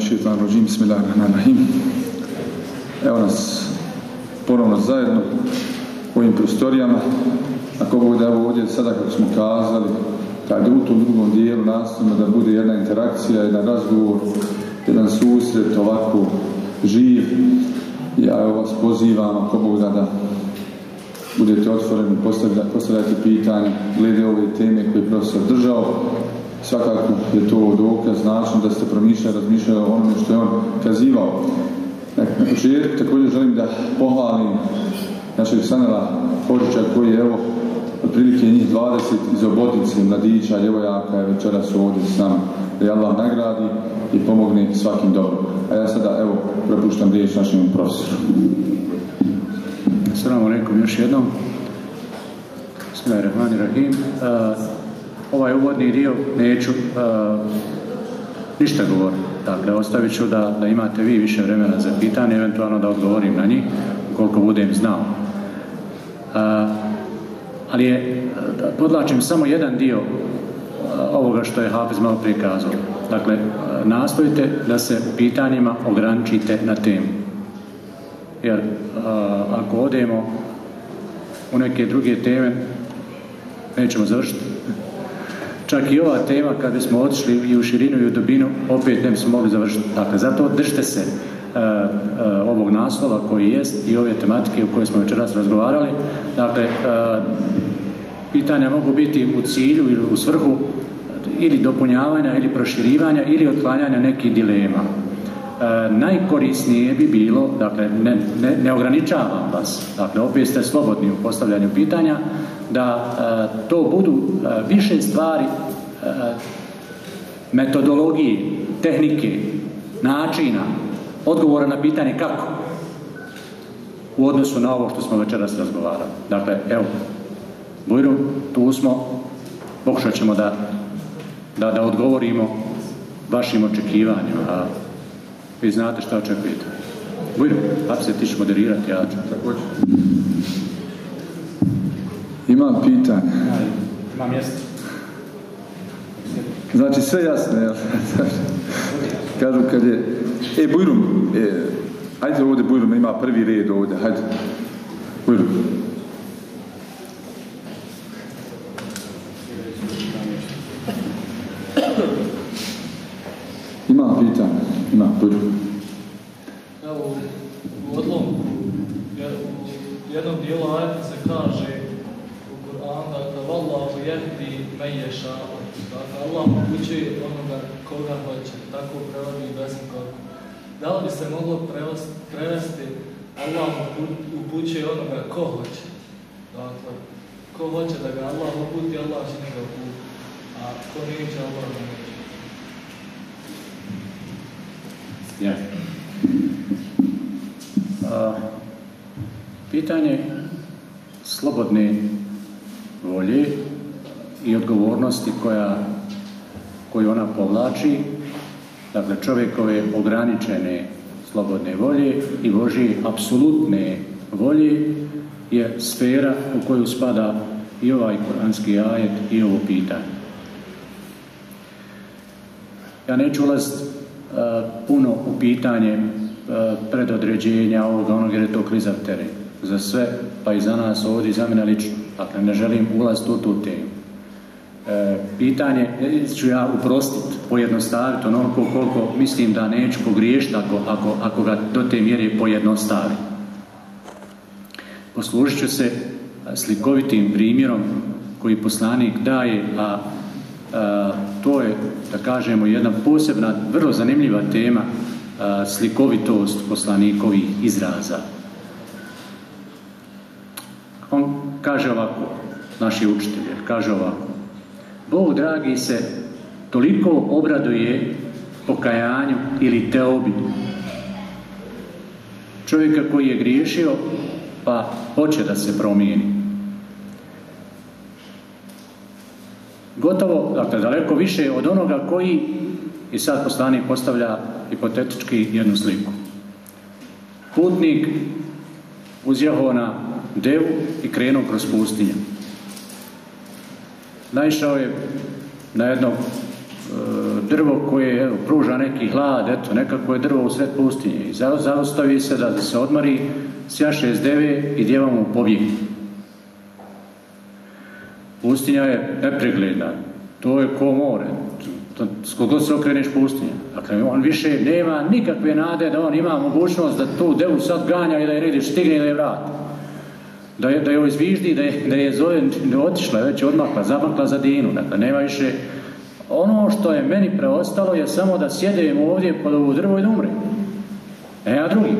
šeitan rođim, bismillahirrahmanirrahim. Evo nas ponovno zajedno u ovim prostorijama. Ako Bog da evo ovdje sada kako smo kazali, kad u tom drugom dijelu nastavimo da bude jedna interakcija, jedan razgovor, jedan susret ovako živ. Ja evo vas pozivam, ako Bog da, da budete otvoreni, postavljati pitanje glede ove teme koje je profesor držao Svakako je to dokaz, način da ste promišljali, razmišljali o onome što je on kazivao. Na početku također želim da pohvalim našeg Sanela Hođića koji je evo otprilike njih 20 iz obodnice mladića, ljevojaka je večeras ovdje s nama. Da je Allah nagradi i pomogne svakim dobro. A ja sada evo prepuštam riječ našem profesoru. Assalamu alaikum još jednom. Bismillahirrahmanirrahim. Uh, ovaj uvodni dio neću uh, ništa govoriti. Dakle, ostavit ću da, da imate vi više vremena za pitanje, eventualno da odgovorim na njih, koliko budem znao. Uh, ali je, podlačim samo jedan dio ovoga što je Hafiz malo prije kazao. Dakle, nastojite da se u pitanjima ograničite na temu. Jer ako odemo u neke druge teme, nećemo završiti. Čak i ova tema, kad bismo otišli i u širinu i u dubinu, opet ne bismo mogli završiti. Dakle, zato držite se ovog naslova koji jest i ove tematike o kojoj smo večeras razgovarali. Dakle, pitanja mogu biti u cilju ili u svrhu ili dopunjavanja ili proširivanja ili otklanjanja nekih dilema. E, najkorisnije bi bilo, dakle ne, ne, ne ograničavam vas, dakle opet ste slobodni u postavljanju pitanja, da e, to budu e, više stvari metodologije, tehnike, načina, odgovora na pitanje kako u odnosu na ovo što smo večeras razgovarali. Dakle, evo, Bujru, tu smo, pokušat ćemo da, da, da odgovorimo vašim očekivanjima, a vi znate što očekujete. Bujru, pa se ti moderirati, ja ću. Također. Imam pitanje. Ima mjesto. Znači sve jasno, jel? Kažu kad je... E, Bujrum, e, ajde ovdje Bujrum, ima prvi red ovdje, hajde. Bujrum. Imam pitanje, imam, Bujrum. Evo, u odlomku, u jednom dijelu ajeta se kaže u Kur'anu, dakle, Wallahu jehdi meješa, dakle, Allah upućuje onoga koga hoće, tako prevodi i kako. Da li bi se moglo prevesti, Allah upućuje onoga ko hoće? Dakle, ko hoće da ga Allah uputi, Allah će njega uputi, a ko neće, Allah neće. Ja. Pitanje slobodne volje i odgovornosti koja, koju ona povlači, dakle čovjekove ograničene slobodne volje i Božije apsolutne volje je sfera u koju spada i ovaj koranski ajet i ovo pitanje. Ja neću ulaziti puno u pitanje predodređenja ovoga onog jer je to klizav teren. Za sve, pa i za nas ovdje za mene lično. Dakle, ne želim ulaziti u tu temu. E, pitanje, ću ja uprostiti, pojednostaviti onoliko koliko mislim da neću pogriješiti ako, ako, ako ga do te mjere pojednostavim. Poslužit ću se slikovitim primjerom koji poslanik daje, a to je, da kažemo, jedna posebna, vrlo zanimljiva tema slikovitost poslanikovih izraza. On kaže ovako, naši učitelji, kaže ovako, Bog dragi se toliko obraduje pokajanju ili teobi čovjeka koji je griješio pa hoće da se promijeni. gotovo, dakle, daleko više od onoga koji i sad poslanik postavlja hipotetički jednu sliku. Putnik uzjehao na devu i krenuo kroz pustinju. Naišao je na jednog drvo koje evo, pruža neki hlad, eto, nekako je drvo u sred pustinje. I zaustavi se da se odmori, sjaše s deve i djeva mu pobjegni. Pustinja je nepregledna, to je ko more, skoro se okreneš pustinja. Dakle, on više nema nikakve nade da on ima mogućnost da tu devu sad ganja i da je negdje stigne i da je vrati. Da je, da je izviždi, da je, da je zove otišla, već je odmakla, zamakla za dinu. Dakle, nema više... Ono što je meni preostalo je samo da sjedem ovdje pod ovu drvo i da umrem. E, ja drugi.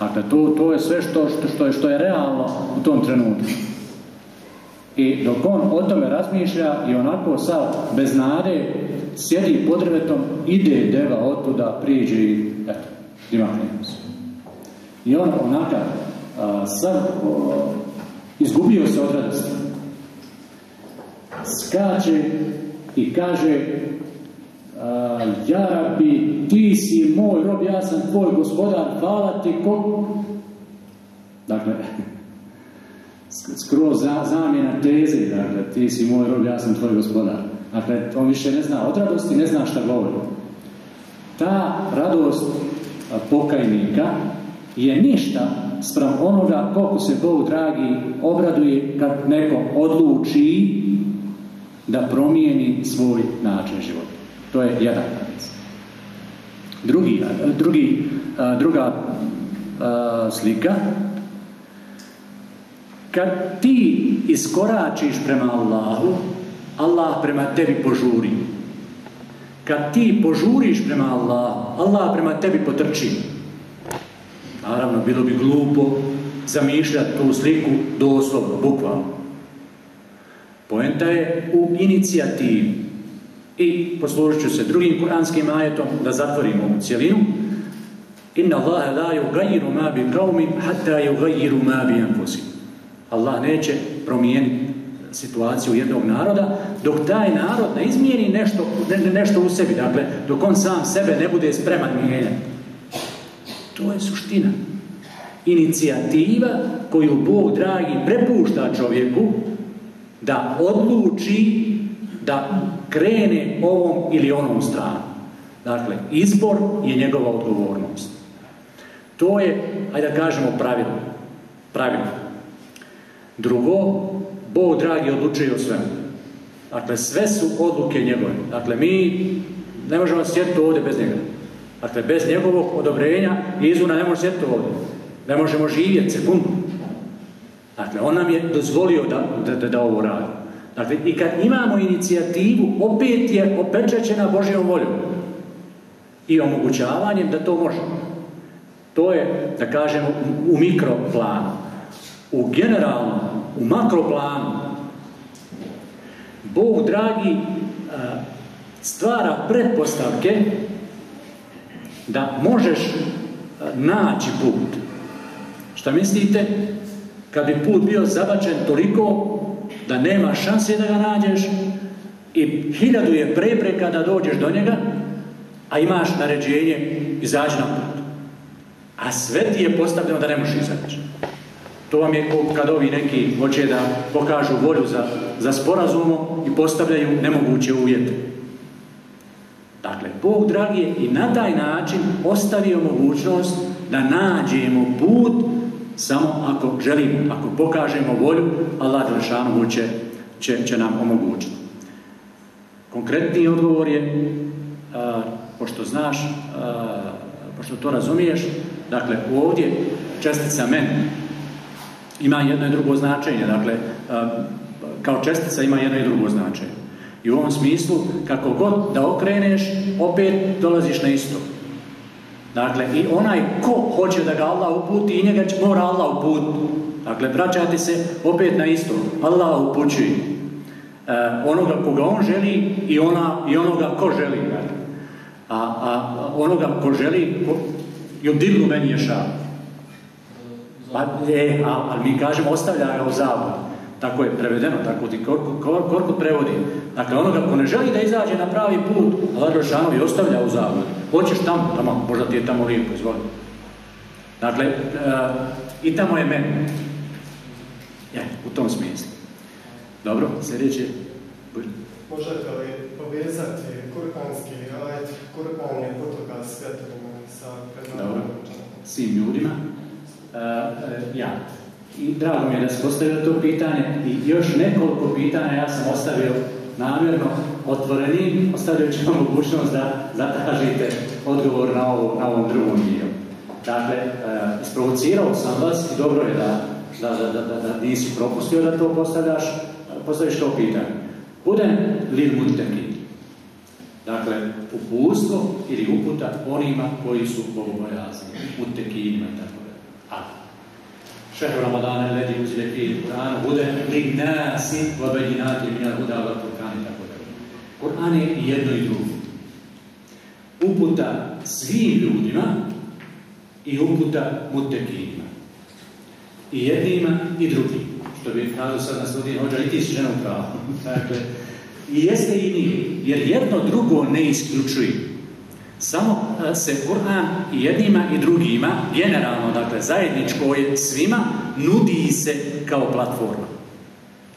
Dakle, to, to je sve što, što, što, je, što je realno u tom trenutku. I dok on o tome razmišlja i onako sad bez nade sjedi pod drvetom, ide deva otuda, priđe i eto, ima. I on onaka sad izgubio se od radosti. Skače i kaže ja bi, ti si moj rob, ja sam tvoj gospodar, hvala ti ko... Dakle, skroz zamjena teze, dakle, ti si moj rob, ja sam tvoj gospodar. Dakle, on više ne zna od radosti, ne zna šta govori. Ta radost pokajnika je ništa sprem onoga koliko se Bog dragi obraduje kad neko odluči da promijeni svoj način života. To je jedan Drugi, drugi, druga slika kad ti iskoračiš prema Allahu, Allah prema tebi požuri. Kad ti požuriš prema Allahu, Allah prema tebi potrči. Naravno, bilo bi glupo zamišljati tu sliku doslovno, bukvalno. Poenta je u inicijativi. I poslužit ću se drugim kuranskim ajetom da zatvorimo ovu cijelinu. Inna Allahe la yugayiru ma bi qawmin hatta yugayiru ma bi anfusihim. Allah neće promijeniti situaciju jednog naroda dok taj narod ne izmijeni nešto, nešto u sebi. Dakle, dok on sam sebe ne bude spreman mijenjati. To je suština. Inicijativa koju Bog dragi prepušta čovjeku da odluči da krene ovom ili onom stranu. Dakle, izbor je njegova odgovornost. To je, ajde da kažemo, pravilo. Pravilo. Drugo, Bog dragi odlučuje o svemu. Dakle, sve su odluke njegove. Dakle, mi ne možemo sjediti ovdje bez njega. Dakle, bez njegovog odobrenja i izvuna ne može sjediti ovdje. Ne možemo živjeti sekundu. Dakle, on nam je dozvolio da, da, da ovo radi. Dakle, i kad imamo inicijativu, opet je opečećena Božjom voljom i omogućavanjem da to možemo. To je, da kažemo, u mikroplanu. U generalnom, u makroplanu, Bog dragi stvara pretpostavke da možeš naći put. Šta mislite? Kad bi put bio zabačen toliko da nema šanse da ga nađeš i hiljadu je prepreka da dođeš do njega, a imaš naređenje izaći na put. A sve ti je postavljeno da ne možeš izaći. To vam je kad ovi neki hoće da pokažu volju za, za sporazumom i postavljaju nemoguće uvjete. Dakle, Bog, dragi, je i na taj način ostavio mogućnost da nađemo put samo ako želimo, ako pokažemo volju, Allah Đelšanu će, će, će nam omogućiti. Konkretni odgovor je, pošto znaš, pošto to razumiješ, dakle ovdje čestica meni ima jedno i drugo značenje, dakle kao čestica ima jedno i drugo značenje. I u ovom smislu, kako god da okreneš, opet dolaziš na isto. Dakle, i onaj ko hoće da ga Allah uputi, i njega će, mora Allah uputi. Dakle, vraćate se opet na isto. Allah upućuje. E, onoga koga on želi i, ona, i onoga ko želi. Dakle. A, a onoga ko želi, ko, i meni je šal. Pa, e, ali mi kažemo, ostavlja ga u zabudu. Tako je prevedeno, tako ti Korkut prevodi. Dakle, onoga ko ne želi da izađe na pravi put, Allah i ostavlja u zavod. Hoćeš tamo, tamo, možda ti je tamo lijepo, izvoli. Dakle, uh, i tamo je meni. Je, u tom smislu. Dobro, sljedeće. možete li povezati kur'anski ajet, Kur'an je potoka svjetlima sa predavanjem? Svim ljudima. Uh, uh, ja. I drago mi je da se postavio to pitanje i još nekoliko pitanja ja sam ostavio namjerno otvorenim, ostavio ću vam mogućnost da zatražite odgovor na, ovo, na ovom drugom dijelu. Dakle, e, isprovocirao sam vas i dobro je da, da, da, da, nisi propustio da to postavljaš, postaviš kao pitanje. Budem li mutekin? Dakle, upustvo ili uputa onima koji su bogobojazni, mutekinima i tako da. Fi Kur'an, bude li nasi wa bejinati minal huda wa Kur'an i tako da. Kur'an je jedno i drugo. Uputa svim ljudima i uputa mutekinima. I jednima i drugim. Što bi kazao sad na studiju, hođa i ti si pravu. Dakle, i jeste i nije, jer jedno drugo ne isključuje. Samo se Kur'an i jednima i drugima, generalno, dakle, zajedničko je svima, nudi se kao platforma.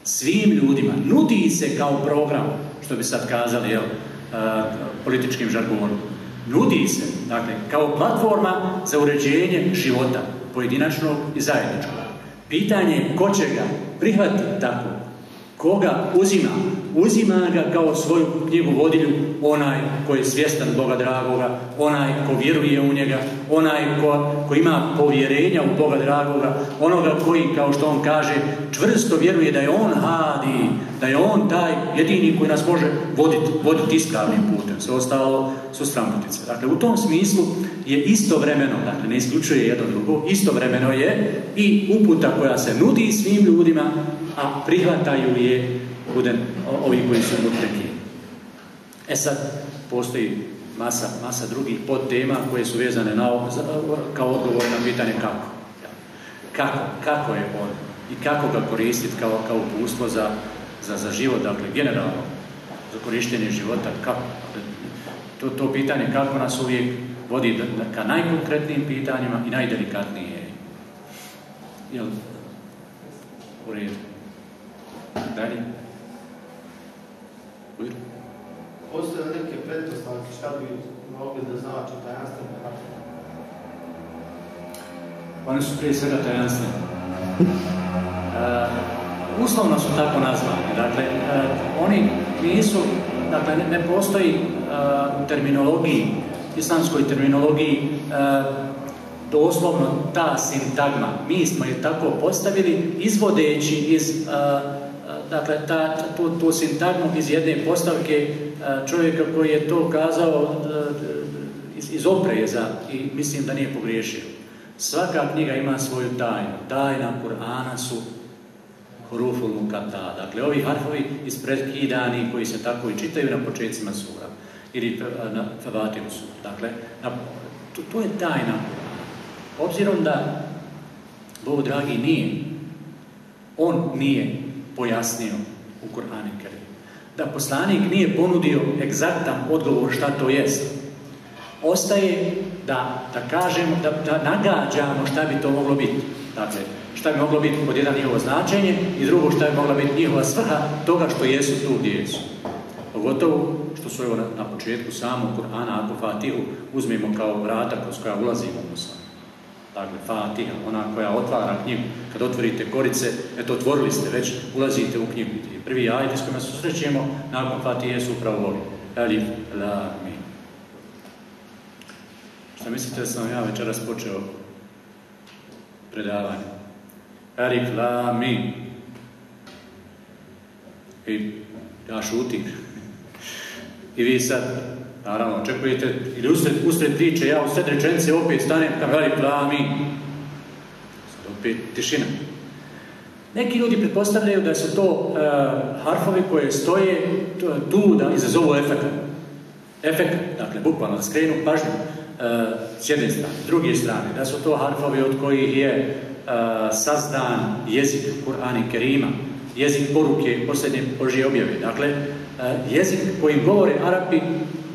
Svim ljudima, nudi se kao program, što bi sad kazali, jel, političkim žargonom. Nudi se, dakle, kao platforma za uređenje života, pojedinačnog i zajedničkog. Pitanje je ko će ga prihvatiti tako, koga uzima, uzima ga kao svoju knjigu vodilju onaj koji je svjestan Boga dragoga, onaj ko vjeruje u njega, onaj ko, ko ima povjerenja u Boga dragoga, onoga koji, kao što on kaže, čvrsto vjeruje da je on hadi, da je on taj jedini koji nas može voditi, voditi ispravnim putem. Sve ostalo su stramputice. Dakle, u tom smislu je istovremeno, dakle, ne isključuje jedno drugo, istovremeno je i uputa koja se nudi svim ljudima, a prihvataju je budem ovi koji su mutreki. E sad, postoji masa, masa drugih podtema koje su vezane na, kao odgovor na pitanje kako. Kako, kako je on i kako ga koristiti kao, kao upustvo za, za, za život, dakle, generalno, za korištenje života, kako. To, to pitanje kako nas uvijek vodi ka najkonkretnijim pitanjima i najdelikatnije. Jel? U redu. Dalje. Postoje neke pretpostavke šta bi mogli da znači tajanstvene harfove? One su prije svega tajanstvene. Uh, uslovno su tako nazvane. Dakle, uh, oni nisu, dakle, ne, ne postoji uh, u terminologiji, islamskoj terminologiji, uh, doslovno ta sintagma. Mi smo je tako postavili izvodeći iz uh, dakle, ta, tu, tu sintagmu iz jedne postavke čovjeka koji je to kazao iz, iz opreza i mislim da nije pogriješio. Svaka knjiga ima svoju tajnu. Tajna Kur'ana su huruful mukata. Dakle, ovi harfovi ispredkidani koji se tako i čitaju na početcima sura ili na Fabatimu sura. Dakle, na, to, to je tajna Obzirom da Bog dragi nije, on nije pojasnio u Kur'anu. Da poslanik nije ponudio egzaktan odgovor šta to jest. Ostaje da, da kažemo, da, da nagađamo šta bi to moglo biti. Dakle, šta bi moglo biti pod jedan njihovo značenje i drugo šta bi mogla biti njihova svrha toga što jesu tu gdje jesu. Pogotovo što su evo na, na početku samog Kur'ana, ako Fatihu uzmemo kao vrata kroz koja ulazimo u Musa. Dakle, Fatiha, ona koja otvara knjigu. Kad otvorite korice, eto, otvorili ste već, ulazite u knjigu. Prvi ajde s kojima se susrećemo, nakon Fatihe su upravo ovi. Elif, la, mi. Šta mislite da sam ja večeras počeo predavanje? Elif, la, mi. I ja šutim. I vi sad Naravno, očekujete, ili usred, usred priče, ja u sred rečenice opet stanem, kam veli plami. Sad opet tišina. Neki ljudi pretpostavljaju da su to uh, harfovi koje stoje tu da izazovu efekt. Efekt, dakle, bukvalno da skrenu pažnju uh, s jedne strane, druge strane, da su to harfovi od kojih je uh, sazdan jezik Kur'ani Kerima, jezik poruke posljednje Božje objave. Dakle, jezik kojim govore Arapi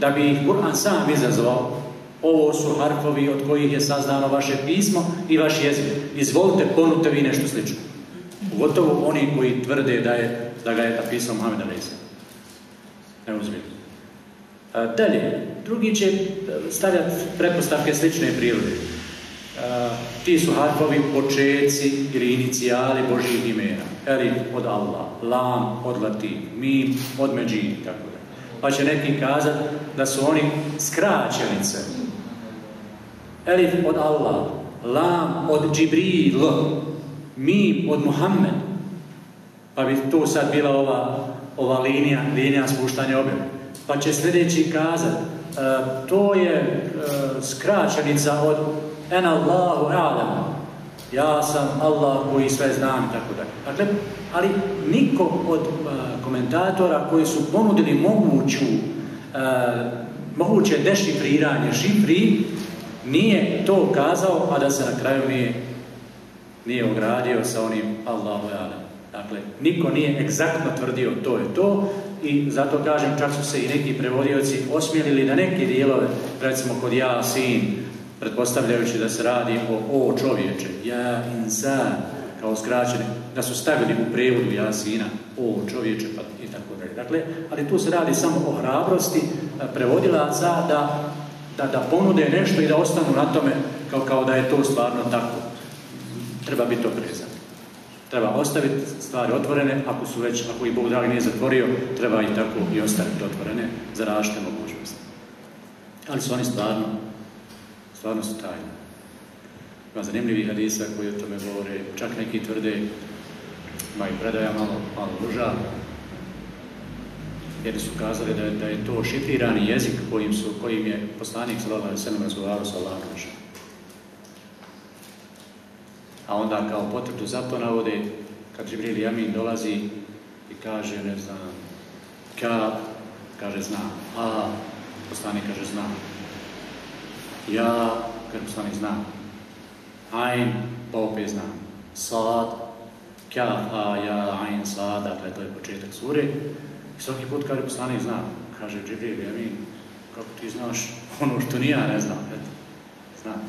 da bi ih Kur'an sam izazvao. Ovo su harfovi od kojih je saznano vaše pismo i vaš jezik. Izvolite, ponute vi nešto slično. Ugotovo oni koji tvrde da, je, da ga je napisao Muhammed Alisa. Ne uzbiljno. Dalje, drugi će stavljati pretpostavke slične prirode. Ti su harfovi počeci ili inicijali Božih imena. Elif od Allah, Lam od Latin, Mim od Međin, tako. Pa će neki kazati da su oni skraćenice. Elif od Allah, Lam od Džibril, Mim od Muhammed. Pa bi tu sad bila ova, ova linija, linija spuštanja objave. Pa će sljedeći kazati, e, to je e, skraćenica od En Allahu Alam. Ja sam Allah koji sve znam tako dalje. Dakle, ali niko od uh, komentatora koji su ponudili moguću, uh, moguće dešifriranje. Šifri, nije to kazao, a da se na kraju nije, nije ogradio sa onim Allahu Alam. Dakle, niko nije egzaktno tvrdio to je to i zato kažem, čak su se i neki prevodioci osmijelili da neke dijelove, recimo kod ja, sin, pretpostavljajući da se radi o o čovječe, ja insan, kao skraćeni, da su stavili u prevodu jasina o čovječe pa i tako dalje. Dakle, ali tu se radi samo o hrabrosti prevodilaca da, da, da ponude nešto i da ostanu na tome kao, kao da je to stvarno tako. Treba biti oprezan. Treba ostaviti stvari otvorene, ako su već, ako ih Bog dragi nije zatvorio, treba i tako i ostaviti otvorene za različite mogućnosti. Ali su oni stvarno stvarno su tajne. Ima zanimljivi hadisa koji o tome govore, čak neki tvrde, ima i predaja malo, malo duža, jer su kazali da da je to šifrirani jezik kojim, su, kojim je poslanik sallallahu alejhi ve sellem razgovarao sa Allahom. A onda kao potvrdu za to navode kad Džibril Jamin dolazi i kaže, ne znam, ka, kaže znam, a poslanik kaže znam. Ja, kako sam ih znam. Ain, pa opet znam. Sad, kja, a, ja, ain, sad, dakle, to je početak sure. Svaki put kaže poslanik zna, kaže Džibril, ja mi, kako ti znaš ono što ni ja ne znam, eto, znam.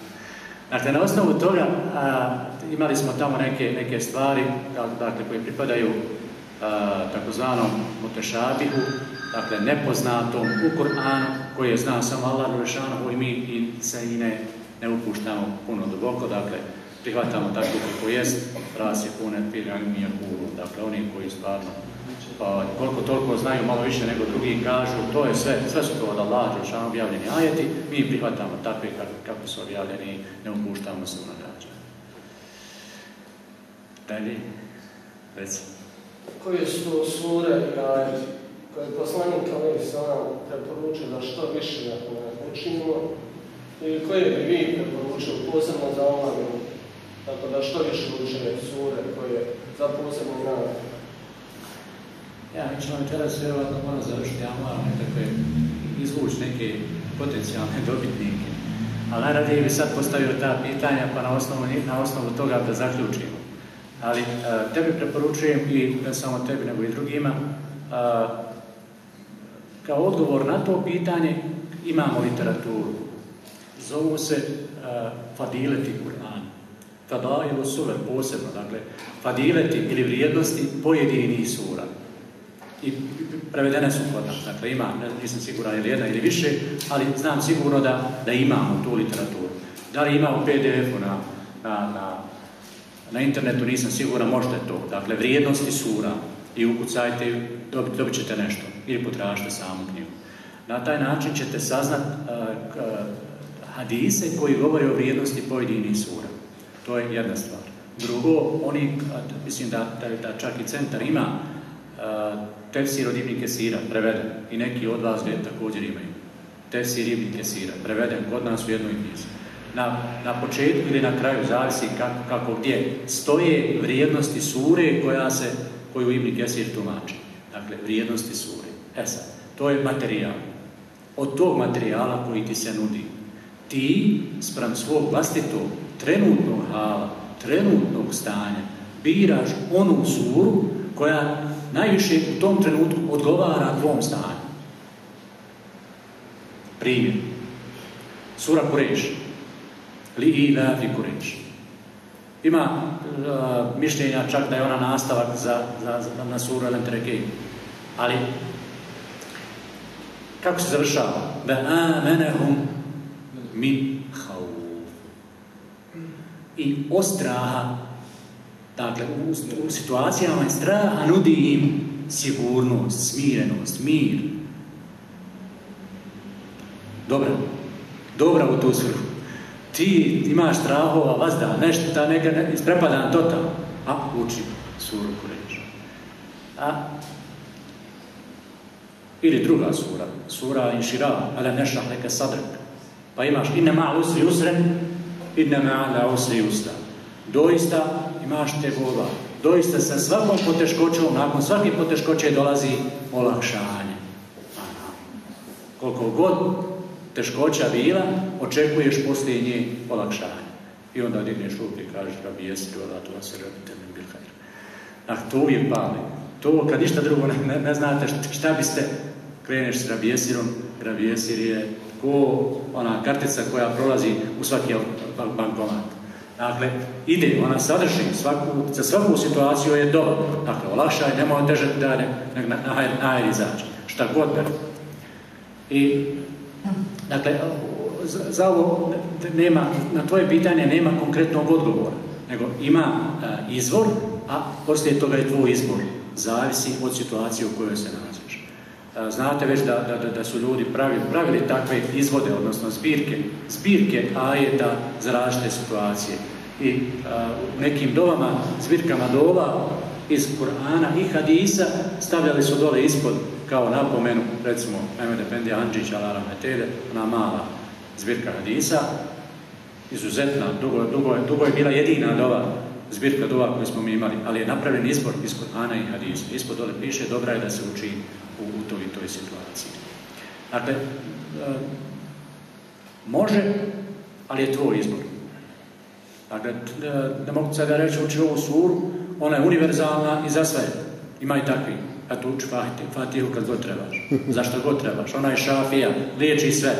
Dakle, na osnovu toga a, imali smo tamo neke, neke stvari, dakle, koje pripadaju takozvanom mutešabihu, dakle nepoznatom u koje zna samo Allah Đelešanu i mi i se i ne, ne upuštamo puno duboko, dakle prihvatamo tako kako jest, raz je pune dakle oni koji stvarno koliko toliko znaju malo više nego drugi kažu, to je sve, sve su to od Allah objavljeni ajeti, mi prihvatamo takve kako, su objavljeni, ne upuštamo se u nagađanje. Dalje, recimo. Koje su to sure i ajeti koje je poslanik Ali Salam preporučio da što više učinimo i koje bi vi preporučili posebno za omladinu, tako da što više učine sure koje za posebno nagradu. Ja, mi ćemo večeras vjerovatno moram završiti, moram nekakve izvući neke potencijalne dobitnike. Ali najradije bi sad postavio ta pitanja pa na osnovu, na osnovu toga da zaključimo. Ali uh, tebi preporučujem i ne samo tebi nego i drugima uh, kao odgovor na to pitanje imamo literaturu. Zovu se uh, fadileti Kur'an. Fadailu suver posebno, dakle, fadileti ili vrijednosti pojedinih sura. I prevedene su kod nas, dakle ima, nisam siguran ili jedna ili više, ali znam sigurno da, da imamo tu literaturu. Da li ima u PDF-u na, na, na, na internetu, nisam siguran, možete to. Dakle, vrijednosti sura i ukucajte, dobit, dobit ćete nešto ili potražite samu knjigu. Na taj način ćete saznat uh, hadise koji govore o vrijednosti pojedinih sura. To je jedna stvar. Drugo, oni, mislim da, da, da čak i centar ima uh, tefsir od Ibn Kesira, preveden, i neki od vas ga također imaju. Tefsir Ibn Kesira, preveden kod nas u jednoj knjizi. Na, na početku ili na kraju, zavisi kako, kako gdje, stoje vrijednosti sure koja se, koju Ibn Kesir tumači. Dakle, vrijednosti sure. E sad, to je materijal. Od tog materijala koji ti se nudi, ti sprem svog vlastitog trenutnog hala, trenutnog stanja, biraš onu suru koja najviše u tom trenutku odgovara tvom stanju. Primjer. Sura Kureš. Li ila fi Kureš. Ima uh, mišljenja čak da je ona nastavak za, za, za, na suru Elemtrekej. Ali kako se završava? Da amenehum min I ostraha, dakle, u, u situacijama straha nudi im sigurnost, smirenost, mir. Dobro, dobra u tu svrhu. Ti imaš strahova, vazda, nešto, ta neka, ne, isprepadan total, a uči suru Kureš. A ili druga sura, sura Inšira, ale nešah neka sadrak. Pa imaš inne ma usri usren, inne ma la usri usta. Doista imaš te bola. Doista sa svakom poteškoćom, nakon svake poteškoće dolazi olakšanje. Koliko god teškoća bila, očekuješ poslije nje olakšanje. I onda digneš ruke i kažeš rabi jesi voda, to se rabite min bil Ah, to uvijek pali. To kad ništa drugo ne, ne, znate šta biste, kreneš s rabijesirom, rabijesir je ko ona kartica koja prolazi u svaki bankomat. Dakle, ide, ona sadrži, svaku, za svaku situaciju je dobro. Dakle, olakšaj, nemoj težati dalje, nego na, na, izaći. Šta god da. I, dakle, za, ovo nema, na tvoje pitanje nema konkretnog odgovora, nego ima izvor, a poslije toga je tvoj izbor. Zavisi od situacije u kojoj se nalaziš. Znate već da, da, da su ljudi pravili, pravili takve izvode, odnosno zbirke, zbirke ajeta za različite situacije. I u nekim dovama, zbirkama dova iz Kur'ana i Hadisa stavljali su dole ispod kao napomenu, recimo Mehmed Efendi Anđić, Alara Metede, ona mala zbirka Hadisa, izuzetna, dugo, dugo, dugo je bila jedina dova zbirka dova koju smo mi imali, ali je napravljen izbor iz Kur'ana i Hadisa. Ispod dole piše, dobra je da se uči u, u toj toj situaciji. Dakle, e, može, ali je tvoj izbor. Dakle, e, ne mogu sada reći uči ovu suru, ona je univerzalna i za sve. Ima i takvi. A tu uči Fatihu kad god trebaš. Zašto god trebaš. Ona je šafija, liječi sve.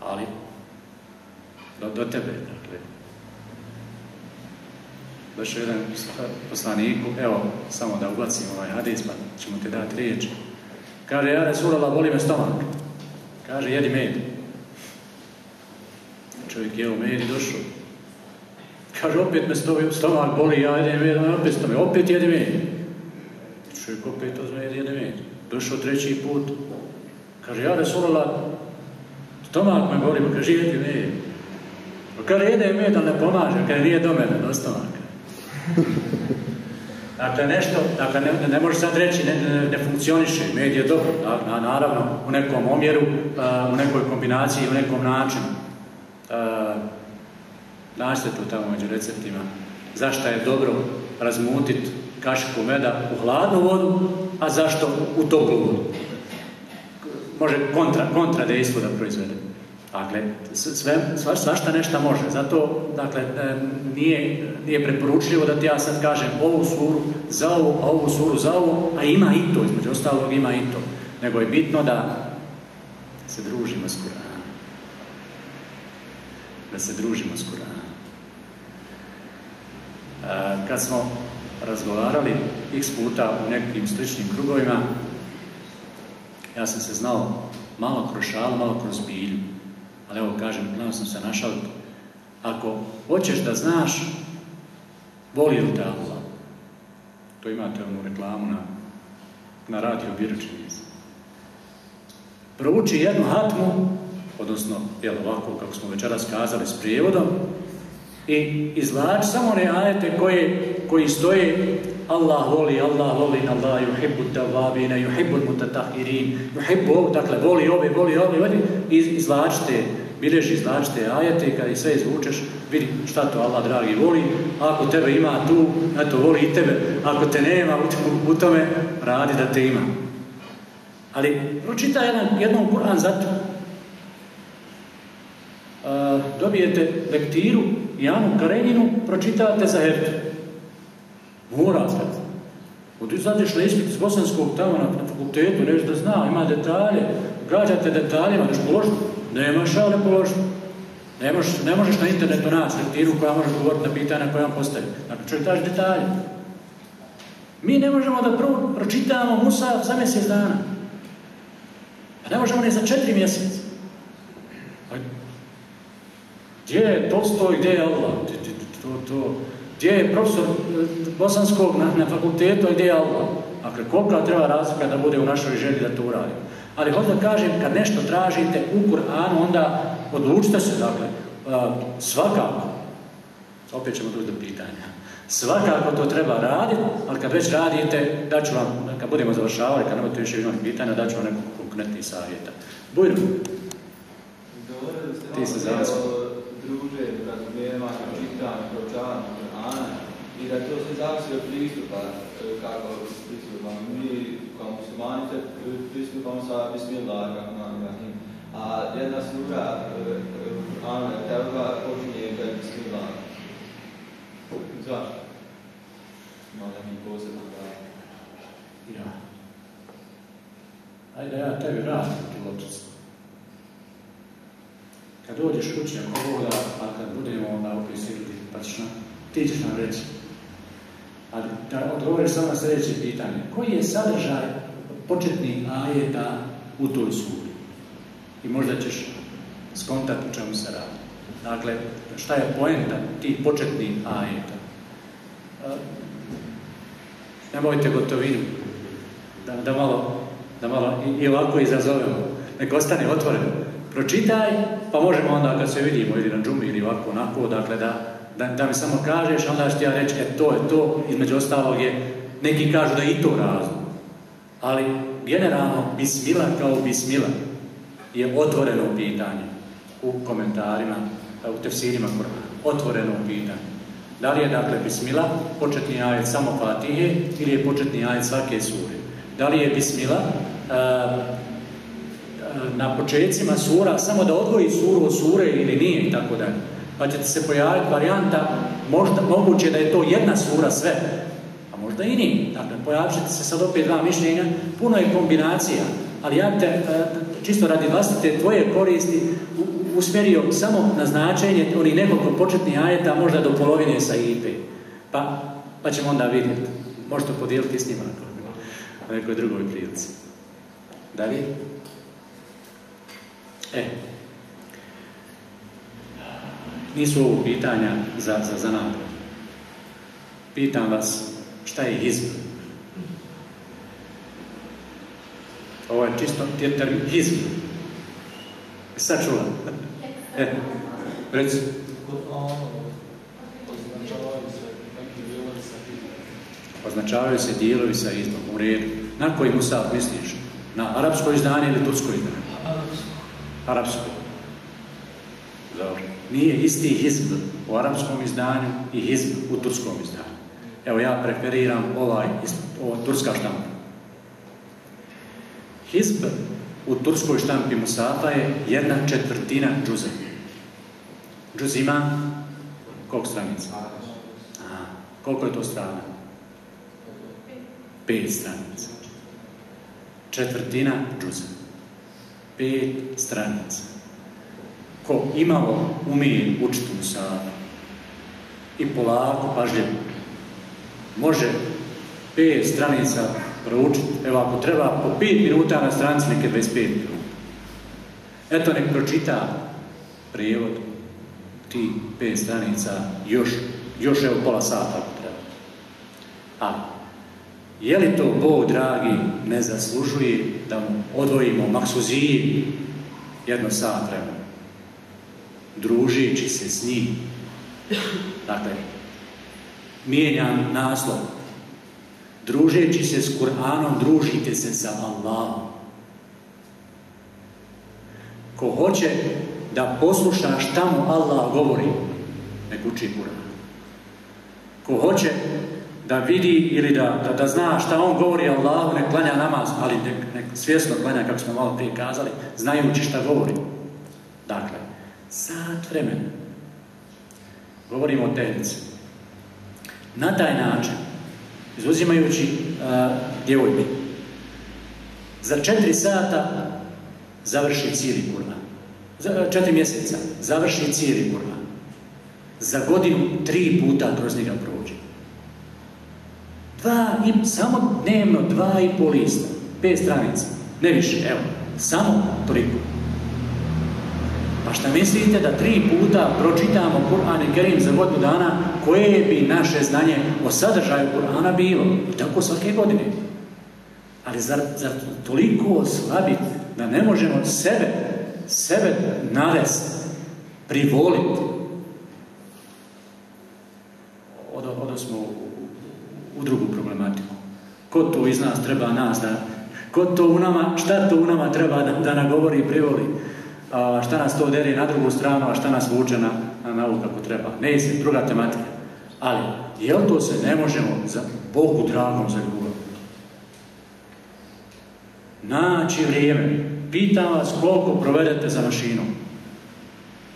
Ali, do, do tebe. Došao jedan poslaniku, evo, samo da ubacim ovaj hadis, pa ćemo ti dati riječ. Kaže, ja Resulala, boli me stomak. Kaže, jedi med. Čovjek jeo med i došao. Kaže, opet me stomak boli, ja jedem med, opet stomak, opet jedi med. Čovjek opet uzme jedi med. Došao treći put. Kaže, ja Resulala, stomak me boli, pa kaže, jedi med. Pa kaže, jede med, ali ne pomaže, kaže, nije do mene, do stomaka. Dakle, nešto, dakle, ne, ne može sad reći, ne, ne, ne funkcioniše, med je dobro, a, naravno, u nekom omjeru, u nekoj kombinaciji, u nekom načinu. Našte to tamo među receptima. Zašto je dobro razmutiti kašiku meda u hladnu vodu, a zašto u toplu vodu? Može kontra, kontra da proizvede. Dakle, sve, svašta nešto može. Zato, dakle, e, nije, nije preporučljivo da ti ja sad kažem ovu suru za ovu, a ovu suru za ovu, a ima i to, između ostalog ima i to. Nego je bitno da se družimo s Kuranom. Da se družimo s Kuranom. E, kad smo razgovarali x puta u nekim sličnim krugovima, ja sam se znao malo kroz šalu, malo kroz bilju. Ali evo kažem, gledam sam se našao, ako hoćeš da znaš, voli li te Allah? To imate onu reklamu na, na radio Biručiniz. Prouči jednu hatmu, odnosno, jel ovako, kako smo večeras kazali, s prijevodom, i izvlači samo one ajete koje, koji stoje Allah voli, Allah voli, Allah yuhibbu tawabina, yuhibbu mutatahirin, yuhibbu, dakle, voli ove, voli ove, voli, izvlačite bilježi značite ajete i kad ih sve izvučeš, vidi šta to Allah dragi voli, ako tebe ima tu, eto voli i tebe, ako te nema u, tome, radi da te ima. Ali pročita jedan, jednom Kur'an zato. Uh, dobijete lektiru Janu Kareninu, pročitavate za hertu. Morate. Od izađeš na ispit iz Bosanskog tamo na, fakultetu, nešto da zna, ima detalje, gađate detaljima, daš položiti nema šao ne položiti. Ne možeš, ne možeš na internetu naći lektiru koja može govoriti na pitanja koja vam postavi. Dakle, čovjek traži detalje. Mi ne možemo da prvo pročitamo Musa za mjesec dana. Pa ne možemo ni za četiri mjeseca. Gdje je Tolstoj, gdje je Allah? To, to, gdje je profesor bosanskog na, na fakultetu, a gdje je Allah? Dakle, kolika treba razlika da bude u našoj želji da to uradimo. Ali hoću da kažem, kad nešto tražite u Kur'anu, onda odlučite se, dakle, svakako, opet ćemo doći do pitanja, svakako to treba raditi, ali kad već radite, daću vam, kad budemo završavali, kad nemate više imati pitanja, daću vam nekog konkretnih savjeta. Bujno. Ti se zavazio. Druženje, razumijevanju, čitanju, proučavanju Kur'ana i da to se zavisi od pristupa kako pristupamo. Mi kao muslimani se pristupamo sa Bismillahirrahmanirrahim. A jedna sura Kur'ana Tevba počinje da je Bismillah. Zašto? Ima neki poseban da... Ja. Ajde, ja tebi vratim tu lopticu. Kad dođeš kući, ako Boga, a kad budemo onda sjediti, pa ćeš nam, ti ćeš nam reći. Ali da odgovoriš samo na sljedeće pitanje. Koji je sadržaj početnih ajeta u toj suri? I možda ćeš skontati u čemu se radi. Dakle, šta je poenta tih početnih ajeta? Nemojte gotovinu, da, da malo, da malo i, i ovako izazovemo. Nek ostane otvoreno. Pročitaj, pa možemo onda kad se vidimo ili na džumi ili ovako, onako, dakle da, da, da mi samo kažeš, onda ću ti ja reći, e to je to, između ostalog je, neki kažu da je i to razlog. Ali generalno, bismila kao bismila je otvoreno pitanje u komentarima, u tefsirima Kur'ana. Otvoreno pitanje. Da li je, dakle, bismila početni ajet samo Fatihe ili je početni ajet svake sure? Da li je bismila uh, na početcima sura samo da odvoji suru od sure ili nije i tako dalje. Pa će se pojaviti varijanta, možda, moguće da je to jedna sura sve, a možda i nije. Dakle, pojavit će se sad opet dva mišljenja, puno je kombinacija, ali ja te, čisto radi vlastite tvoje koristi, usmjerio samo na značenje onih nekoliko početnih ajeta, možda do polovine sa IP. Pa, pa ćemo onda vidjeti. Možete podijeliti s njima na nekoj drugoj prilici. Dalje? E, nisu ovo pitanja za, za zanat. Pitam vas, šta je hizb? Ovo je čisto termin hizb. Sad čula. E, reci. Označavaju se dijelovi sa izbom, u redu. Na koji musaf misliš? Na arapsko izdanje ili tursko izdanje? Arapsko. Dobro. Nije isti hizb u arapskom izdanju i hizb u turskom izdanju. Evo ja preferiram ovaj, turska štampa. Hizb u turskoj štampi Musafa je jedna četvrtina džuza. Džuz ima koliko stranica? Aha. Koliko je to strana? Pet stranica. Četvrtina džuza. Pet stranica. Ko imalo umije učiti Musafa i polako, pažljivo, može pet stranica proučiti. Evo, ako treba po 5 minuta na stranici, neke 25 minuta. Eto, nek pročita prijevod ti pet stranica još, još evo pola sata ako treba. A, je li to Bog, dragi, ne zaslužuje da mu odvojimo maksuziji jedno sat vremena? Družići se s njim. Dakle, mijenjam naslov Družeći se s Kur'anom, družite se sa Allahom. Ko hoće da posluša šta mu Allah govori, nek uči Kur'an. Ko hoće da vidi ili da, da, da zna šta on govori Allahu, nek klanja namaz, ali nek, nek svjesno klanja, kako smo malo prije kazali, znajući šta govori. Dakle, sat vremena. Govorimo o tehnici. Na taj način, izuzimajući uh, djevojbe. Za četiri sata završi cijeli Kur'an. Za četiri mjeseca završi cijeli Kur'an. Za godinu tri puta kroz njega prođe. Dva samo dnevno dva i pol lista. Pet stranica. Ne više, evo. Samo toliko. Šta mislite da tri puta pročitamo Kur'an i Kerim za godinu dana, koje bi naše znanje o sadržaju Kur'ana bilo? I tako svake godine. Ali zar, zar toliko oslabiti da ne možemo sebe, sebe navesti, privoliti? Odo, smo u drugu problematiku. Ko to iz nas treba nas da... Ko to u nama, šta to u nama treba da, da nagovori i privoli? A, šta nas to deri na drugu stranu, a šta nas vuče na, na, kako treba. Ne isti, druga tematika. Ali, jel to se ne možemo za Bogu dragom za ljubav? Naći vrijeme. Pitam vas koliko provedete za mašinom.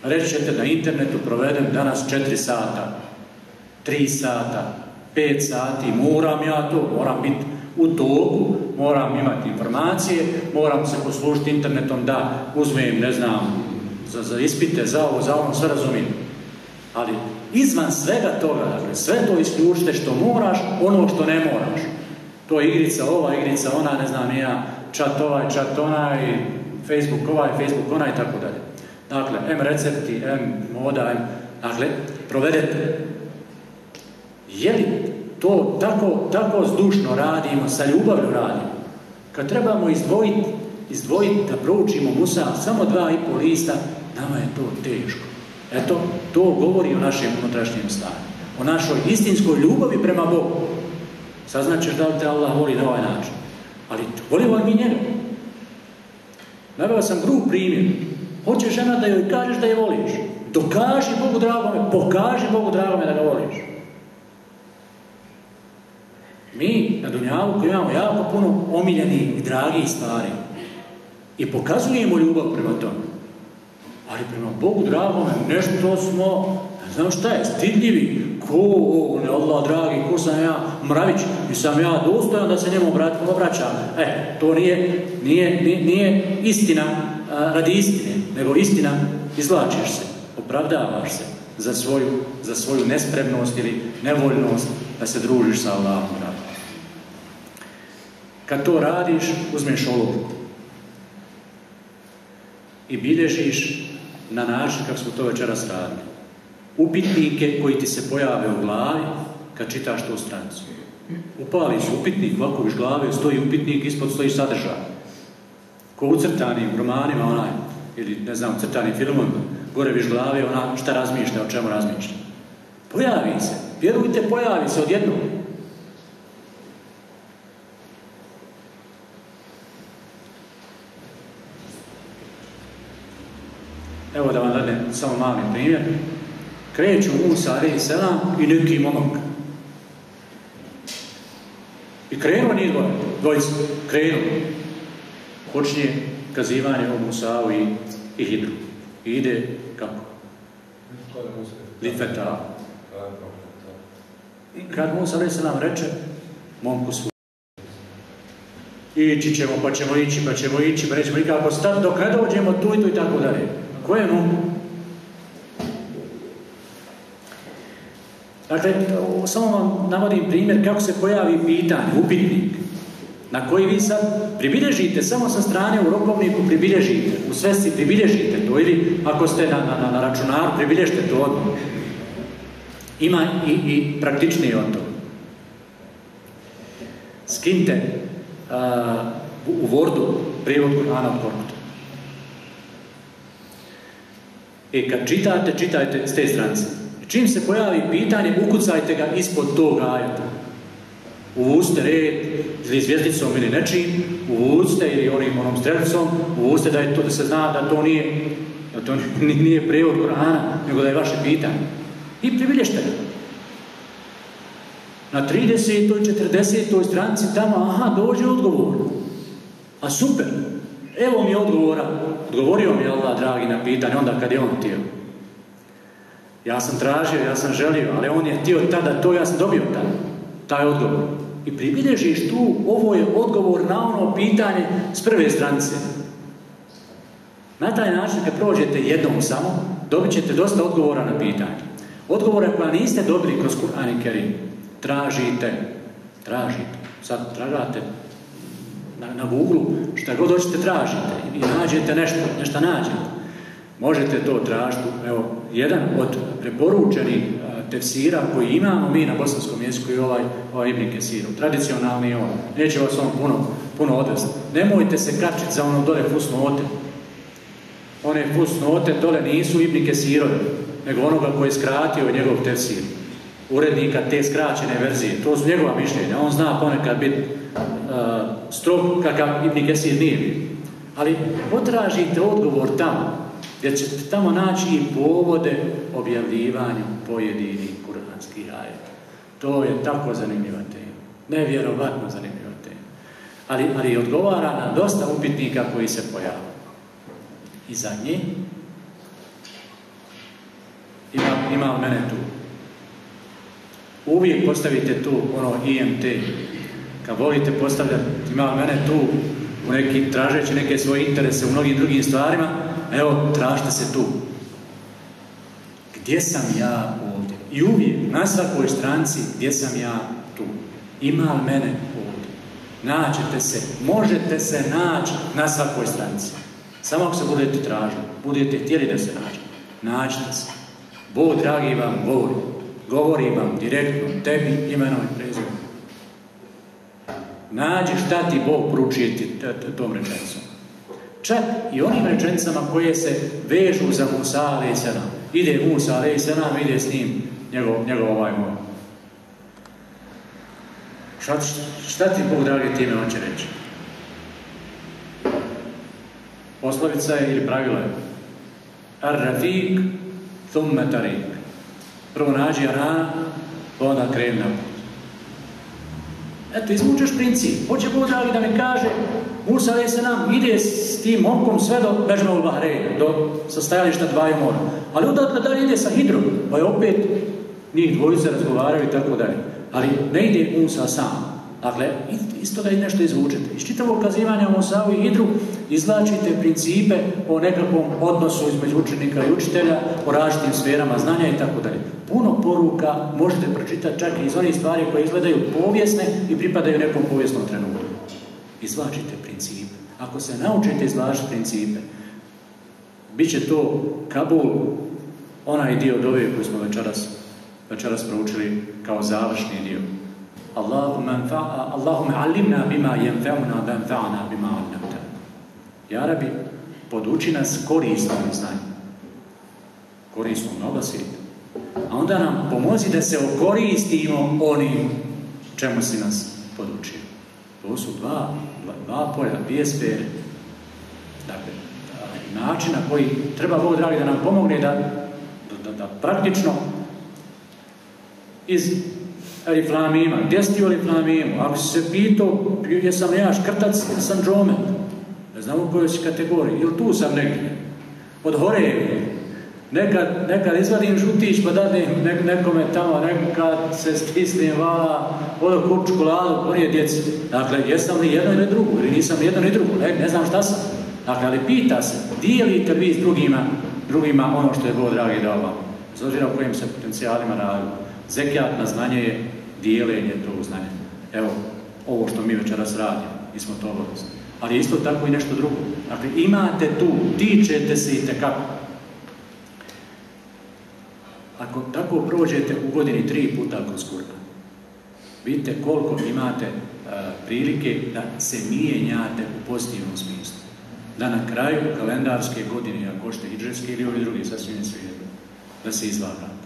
Reći ćete na internetu provedem danas 4 sata, 3 sata, 5 sati, moram ja to, moram biti u toku, moram imati informacije, moram se poslužiti internetom da uzmem, ne znam, za, za ispite, za ovo, za ono, sve razumijem. Ali izvan svega toga, dakle, sve to isključite što moraš, ono što ne moraš. To je igrica ova, igrica ona, ne znam ja, čat ovaj, čat onaj, Facebook ovaj, Facebook onaj i tako dalje. Dakle, M recepti, M moda, M, dakle, provedete. Je li to tako, tako zdušno radimo, sa ljubavlju radimo? Kad trebamo izdvojiti, izdvojiti da proučimo Musa samo dva i pol lista, nama je to teško. Eto, to govori o našem unutrašnjem stanju. O našoj istinskoj ljubavi prema Bogu. Saznaćeš da te Allah voli na ovaj način. Ali volimo li mi njega? Naveo sam grub primjer. Hoće žena da joj kažeš da je voliš. Dokaži Bogu dragome, pokaži Bogu dragome da ga voliš. Mi na Dunjavu imamo jako puno omiljenih i dragih stvari i pokazujemo ljubav prema tome. Ali prema Bogu dragome nešto smo, ne znam šta je, stidljivi. Ko, ne Allah dragi, ko sam ja, mravić, i sam ja dostojan da se njemu obraćam. E, to nije, nije, nije, istina radi istine, nego istina izvlačiš se, opravdavaš se za svoju, za svoju nespremnost ili nevoljnost da se družiš sa Allahom. Kad to radiš, uzmeš olovku i bilježiš na način kako smo to večeras radili. Upitnike koji ti se pojave u glavi kad čitaš tu stranicu. Upališ upitnik, iz glave stoji upitnik, ispod stoji sadržaj. Ko u crtanim romanima, onaj, ili ne znam, crtanim filmovima, gore viš glave, ona šta razmišlja, o čemu razmišlja. Pojavi se, vjerujte, pojavi se odjednom. Evo da vam dadem samo mali primjer. Kreću Musa alaih selam i neki momak. I krenuo nije dvoje, dvojice, krenuo. Počinje kazivanje o Musavu i, i Hidru. I ide kako? Lifeta. Kad Musa alaih selam reče, momku svoj. Ići ćemo, pa ćemo ići, pa ćemo ići, pa nećemo nikako stati dok ne dođemo tu i tu i tako dalje. Koje mogu? Dakle, samo vam navodim primjer kako se pojavi pitanje, upitnik, na koji vi sad pribilježite, samo sa strane u rokovniku pribilježite, u svesci pribilježite to, ili ako ste na, na, na računaru, pribilježite to odmah. Ima i, i praktičnije od toga. Skinte uh, u Wordu prijevod Kur'ana od E, kad čitate, čitajte s te stranice. Čim se pojavi pitanje, ukucajte ga ispod tog ajeta. Uvucite red ili zvjezdicom ili nečim, uvucite ili onim onom strelicom, uvucite da je to da se zna da to nije da to nije prevod Korana, nego da je vaše pitanje. I pribilješte ga. Na 30. 40. stranici tamo, aha, dođe odgovor. A super, Evo mi odgovora. Odgovorio mi Allah, dragi, na pitanje, onda kad je on htio. Ja sam tražio, ja sam želio, ali on je htio tada to, ja sam dobio tada, taj odgovor. I pribilježiš tu, ovo je odgovor na ono pitanje s prve stranice. Na taj način, kad prođete jednom samo, dobit ćete dosta odgovora na pitanje. Odgovore koja niste dobili kroz Kur'an i Kerim, tražite, tražite. Sad tražate na, na Google, šta god hoćete tražite i nađete nešto, nešto nađete. Možete to tražiti. Evo, jedan od preporučenih tefsira koji imamo mi na bosanskom jeziku je ovaj, ovaj Ibn Kesiru. Tradicionalni on. Neće vas on puno, puno odvesti. Nemojte se kačiti za ono dole fusnote. One fusnote dole nisu Ibn Kesirove, nego onoga koji je skratio njegov tefsir. Urednika te skraćene verzije. To su njegova mišljenja. On zna ponekad biti strog kakav Ibn Kesir nije. Ali potražite odgovor tamo gdje ćete tamo naći i povode objavljivanju pojedinih kuranskih ajeta. To je tako zanimljiva tema. Nevjerovatno zanimljiva tema. Ali, ali odgovara na dosta upitnika koji se pojavaju. I zadnji ima, ima mene tu. Uvijek postavite tu ono IMT. Kad volite postavljati, ima mene tu u neki, tražeći neke svoje interese u mnogim drugim stvarima, evo, tražite se tu. Gdje sam ja ovdje? I uvijek, na svakoj stranci, gdje sam ja tu? Ima mene ovdje? Nađete se, možete se naći na svakoj stranci. Samo ako se budete tražili, budete htjeli da se nađete. Nađite se. Bog, dragi vam, govori. Govori vam direktno, tebi, imenom i prezimenom. Nađi šta ti Bog poručuje ti tom rečenicom. Čak i onim rečenicama koje se vežu za Musa a.s. Ide Musa a.s. ide s njim njegov, ovaj moj. Šta, ti Bog, dragi, time hoće reći? Poslovica je ili pravilo je Ar-Rafik thumme. Prvo nađi Aran, pa onda kreni na Eto, izvučeš princip. Hoće Bog dragi da mi kaže, Musa ali se nam ide s tim okom sve do Bežnog Bahreina, do sastajališta dvaju mora. Ali odatle dalje ide sa Hidrom, pa je opet njih dvojice razgovaraju i tako dalje. Ali ne ide Musa sam. Dakle, isto da i nešto izvučete. Iz čitavog kazivanja Musavu i Hidru izvlačite principe o nekakvom odnosu između učenika i učitelja, o različitim sferama znanja i tako dalje. Puno poruka možete pročitati čak i iz onih stvari koje izgledaju povijesne i pripadaju nekom povijesnom trenutku. Izvlačite principe. Ako se naučite izvlačiti principe, bit će to Kabul, onaj dio dove koji smo večeras, večeras proučili kao završni dio. Allahumma alimna bima jenfe'una benfa'na bima alimna. Ja rabi, poduči nas korisnom znanju. Korisnom mnogo. A onda nam pomozi da se okoristimo onim čemu si nas podučio. To su dva, dva, dva polja, dvije sfere. Dakle, način na koji treba Bog dragi da nam pomogne da, da, da, da praktično iz Riflamima. Gdje si ti u Riflamimu? Ako si se pitao, jesam ja škrtac ili sam džomet? Ne znam u kojoj si kategoriji. Ili tu sam negdje? Od Horevi. Nekad, nekad izvadim žutić pa dadim nek, nekome tamo, nekad se stisnem vala, odo kup čokoladu, ponije djeci. Dakle, jesam li jedno ili drugo, ili nisam jedno ili drugo, ne, ne znam šta sam. Dakle, ali pita se, dijelite vi s drugima, drugima ono što je Bog dragi dao vam. Bez obzira kojim se potencijalima radi. Zekijat na znanje je dijelenje tog znanja. Evo, ovo što mi večeras radimo, mi smo to obavezni. Ali isto tako i nešto drugo. Dakle, imate tu, tičete se i tekako. Ako tako prođete u godini tri puta kroz Kur'an, vidite koliko imate uh, prilike da se mijenjate u pozitivnom smislu. Da na kraju kalendarske godine, ako hoćete hidžetske ili ovi drugi, sasvim svijetu, da se izvagate.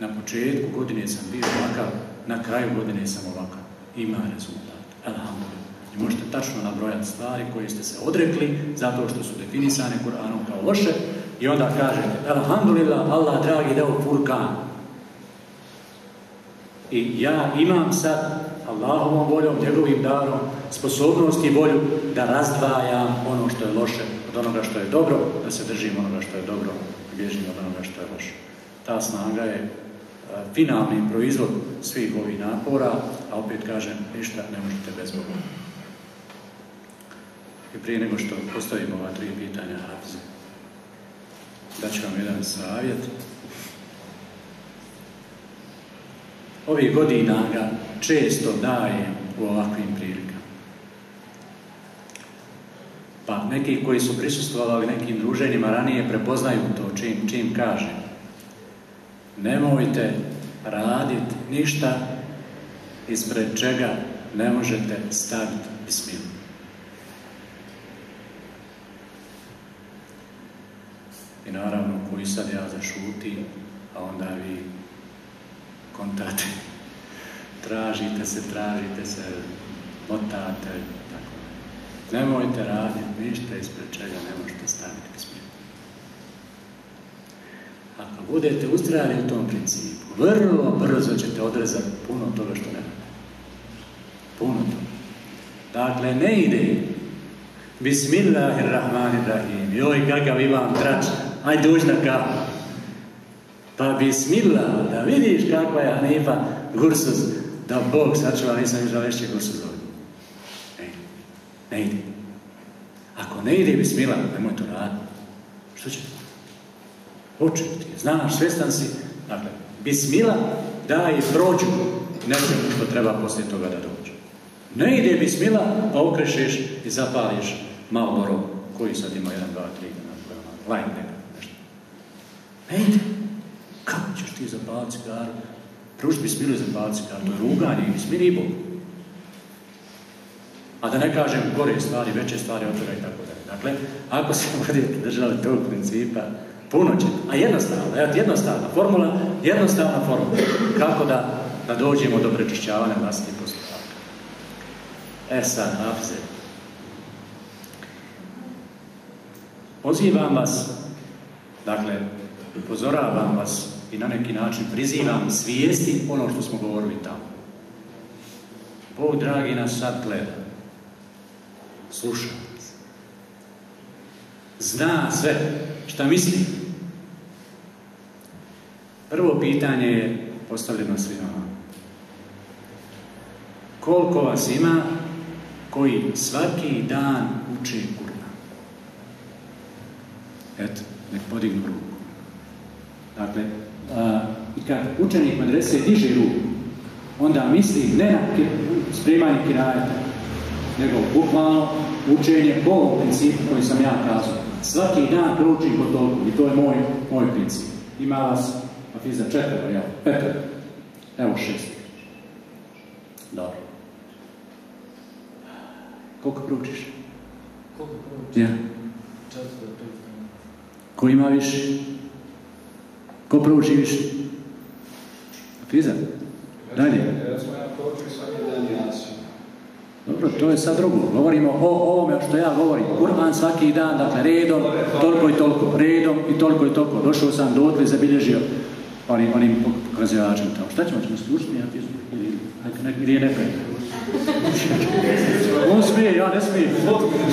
Na početku godine sam bio ovakav, na kraju godine sam ovakav. Ima rezultat. Alhamdulillah. I možete tačno nabrojati stvari koje ste se odrekli zato što su definisane Kur'anom kao loše i onda kažete Alhamdulillah, Allah dragi dao furkan. I ja imam sad Allahovom voljom, njegovim darom, sposobnost i volju da razdvajam ono što je loše od onoga što je dobro, da se držim onoga što je dobro i bježim od onoga što je loše. Ta snaga je finalni proizvod svih ovih napora, a opet kažem, ništa ne možete bez Boga. I prije nego što postavimo ova tri pitanja Hafize, daću vam jedan savjet. Ovih godina ga često dajem u ovakvim prilikama. Pa neki koji su prisustvovali nekim druženjima ranije prepoznaju to čim, čim kaže. Nemojte raditi ništa ispred čega ne možete staviti bismilu. I naravno, koji sad ja zašutim, a onda vi kontate, tražite se, tražite se, motate, tako. Nemojte raditi ništa ispred čega ne možete staviti bismilu. Ako budete ustrajali u tom principu, vrlo brzo ćete odrezati puno toga što ne Puno toga. Dakle, ne ide Bismillahirrahmanirrahim. Joj, kakav imam trač. Aj dužna ka. Pa bismillah, da vidiš kakva je Hanifa Gursuz, da Bog sačuva, nisam još vešće Gursuz ovdje. Ne, ne ide. Ako ne ide bismillah, nemoj to raditi. Što će? Učiti, znaš, svestan si. Dakle, bismillah daj prođu nečemu što treba poslije toga da dođe. Ne ide bismila, pa okrešeš i zapališ malo koji sad ima jedan, dva, tri, lajn neka, nešto. Ne ide. Kako ćeš ti zapaliti cigaru? Pruži bismilu i zapaliti cigaru, to je ruganje i bismili i Bog. A da ne kažem gore stvari, veće stvari od i tako. Dakle, ako se budete držali tog principa, puno će. A jednostavno, jednostavna formula, jednostavna formula. Kako da, da dođemo do prečišćavanja vlastnih postupaka. E sad, Hafize. Pozivam vas, dakle, upozoravam vas i na neki način prizivam svijesti ono što smo govorili tamo. Bog dragi nas sad gleda. Sluša Zna sve šta misli. Prvo pitanje je postavljeno svima. Koliko vas ima koji svaki dan uči Kur'an. Eto, nek podignu ruku. Dakle, i kad učenik medrese diže ruku, onda misli ne na spremanje kirajeta, nego bukvalno učenje po ovom principu koji sam ja kazao. Svaki dan proučim po toliko i to je moj, moj princip. Ima vas, Afiza, četvr, jel? Petar. Evo šest. Dobro. Koliko proučiš? Koliko proučiš? Ja. Pet. Ko ima više? Ko prouči više? Fiza? Dalje. Dobro, to je sad drugo. Govorimo o ovome što ja govorim. Kurban svaki dan, dakle, redom, toliko i toliko, redom i toliko i toliko. Došao sam do otle, zabilježio onim, onim pokazivačem tamo. Šta ćemo, ćemo slušati ja fizu? Ili, ili, ili je? On smije, ja ne smijem.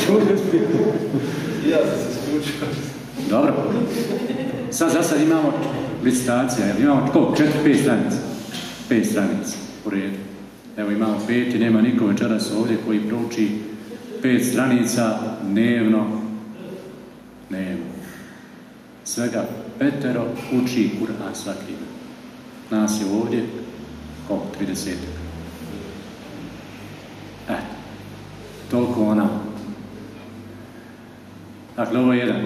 On ne smije. Ja sam se skučio. Dobro. Sad za sad imamo licitacija, imamo koliko? Četiri, pet stranica. Pet stranica, u redu. Evo imamo pet i nema niko večeras ovdje koji prouči pet stranica dnevno. Dnevno. Svega petero uči Kur'an svaki dan. Nas je ovdje koliko? 30. Eto. Toliko ona. Dakle, ovo je jedan.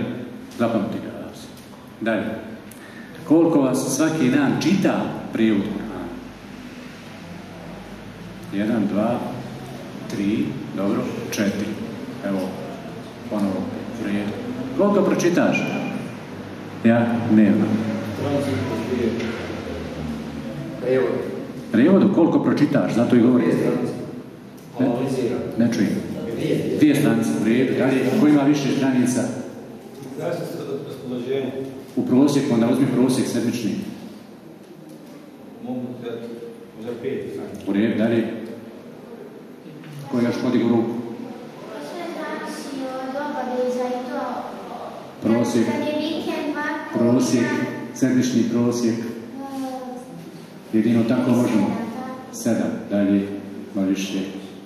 Zapamti ga. Dalje. Koliko vas svaki dan čita prijevod Kur'ana? Jedan, dva, tri, dobro, četiri. Evo, ponovo, u. Koliko pročitaš? Ja, nema. Prevodu, koliko pročitaš, zato i govorim. Ne, ne čujem. Dvije stranice, u redu. Ko ima više stranica? U prosjeku, onda uzmi prosjek sedmični. Mogu dati za pet stranica. U redu, dalje. Ko je još podigao ruku? Sve zavisi od obaveza i to. Prosjek. Prosjek, sedmični prosjek. Jedino tako možemo. sedam, dalje, malo više.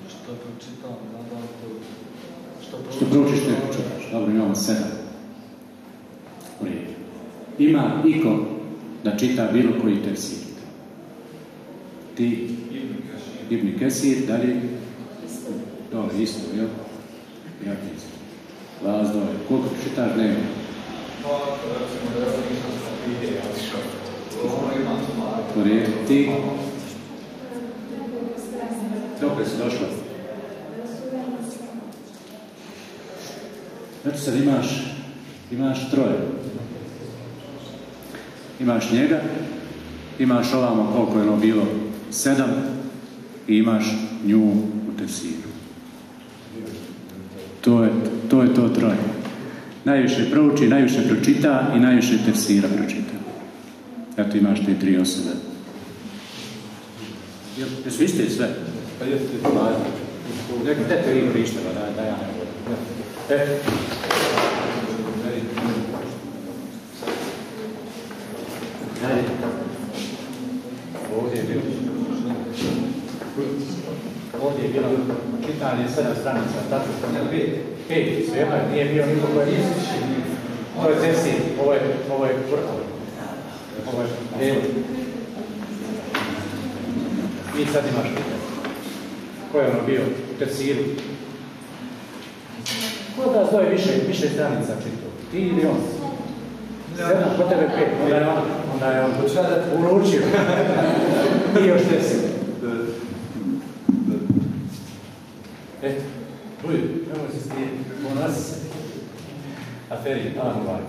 Što pročitam. Što proučiš, što je pročitaš. Dobro, imamo sedam. U redu. Ima iko da čita bilo koji tefsir. Ti, Ibn Kesir, dalje, dobro, isto, jel? Ja isto. Lazno je. Koliko čitaš dnevno? U redu. Ti? Dokle si došla? Znači sad imaš, imaš troje. Imaš njega, imaš ovamo koliko je ono bilo, sedam, i imaš nju u tefsiru. To je to, je to troje. Najviše prouči, najviše pročita i najviše tefsira pročita. Eto imaš te tri osobe. Jesu iste sve? Pa jeste. Neka te tri prištava, da, da ja ne. E, Ajde. Ovdje je bilo. Ovdje je bilo čitanje sedam stranica, tako što ne pet. Pet, sve jedno, nije bio niko koji nije To je tesi, ovo je, ovo je Kur'an. Ovo je Evo. I sad imaš pitanje. Ko je ono bio u tesiru? Ko da zvoje više, više stranica čito? Ti ili on? Sedam, po tebe pet, onda je on, onda je on uručio. I još deset. Eto, buj, nemoj se stijeti, u nas aferi, alam ovaj.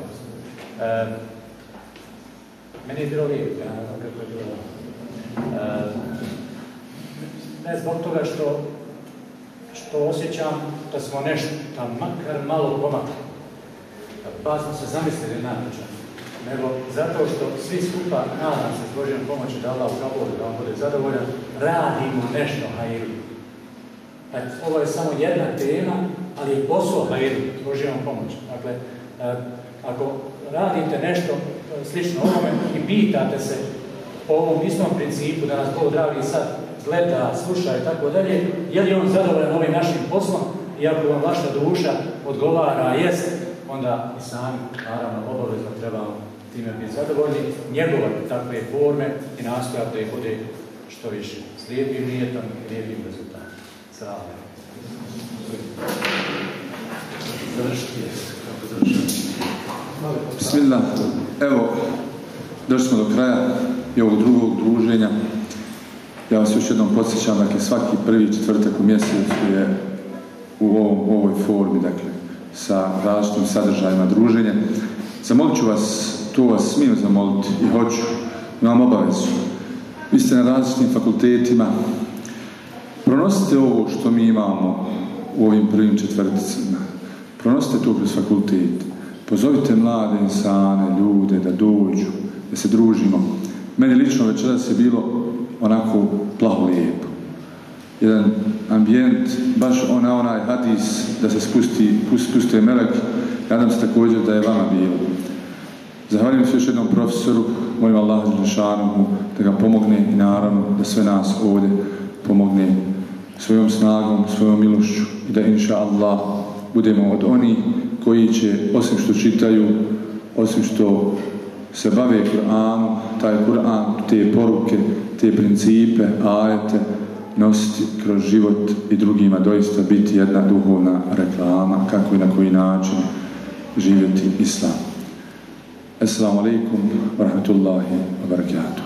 E, meni je bilo lijepo, ja ne znam kako je bilo. E, ne zbog toga što što osjećam da smo nešto, da makar malo pomakli. Pa smo se zamislili način. Nego zato što svi skupa, nadam se, s pomoći da Allah u kaboru, da on bude zadovoljan, radimo nešto hajru. Ovo je samo jedna tema, ali je posao hajru, s Božjom pomoći. Dakle, ako radite nešto slično ovome i pitate se po ovom istom principu da nas Bog dragi sad gleda, sluša i tako dalje, je li on zadovoljan ovim našim poslom i ako vam vaša duša odgovara, jest, onda i sami, naravno, obavezno trebamo time biti zadovoljni, njegovati takve forme i nastojati da ih bude što više. S lijepim nijetom i lijepim rezultatom. Bismillah. Evo, došli smo do kraja i ovog drugog druženja. Ja vas još jednom podsjećam, dakle, svaki prvi četvrtak u mjesecu je u, ovom, ovoj formi, dakle, sa različitim sadržajima druženja. Zamolit ću vas, to vas smijem zamoliti i hoću, imam obavezu. Vi ste na različitim fakultetima, pronosite ovo što mi imamo u ovim prvim četvrticima. Pronosite to kroz fakultet. Pozovite mlade insane, ljude da dođu, da se družimo. Meni lično večeras je bilo onako plaho lijepo. Jedan ambijent, baš ona onaj hadis da se spusti, spustuje melek, nadam se također da je vama bilo. Zahvaljujem se još jednom profesoru, molim Allah da ga pomogne i naravno da sve nas ovdje pomogne svojom snagom, svojom milošću i da inša Allah budemo od onih koji će, osim što čitaju, osim što se bave Kur'anom, taj Kur'an, te poruke, te principe, ajete, nositi kroz život i drugima doista biti jedna duhovna reklama kako i na koji način živjeti Islam. Assalamu alaikum wa rahmatullahi wa barakatuh.